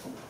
감사합니다.